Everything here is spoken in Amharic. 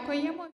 ako jemo